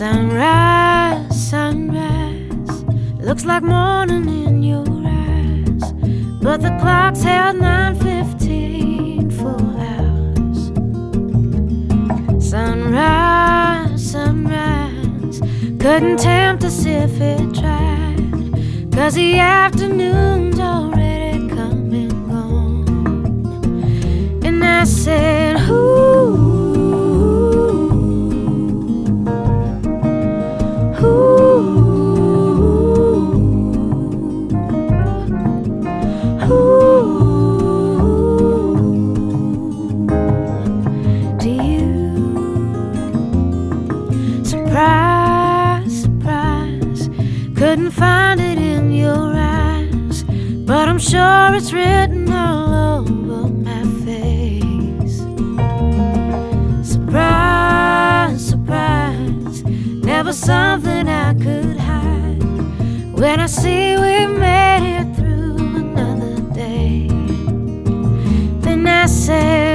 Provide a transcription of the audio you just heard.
Sunrise, sunrise, looks like morning in your eyes, but the clock's held 9:15 for hours. Sunrise, sunrise, couldn't tempt us if it tried, cause the afternoon's already come and gone. And I said, Couldn't find it in your eyes, but I'm sure it's written all over my face. Surprise, surprise, never something I could hide. When I see we made it through another day, then I say.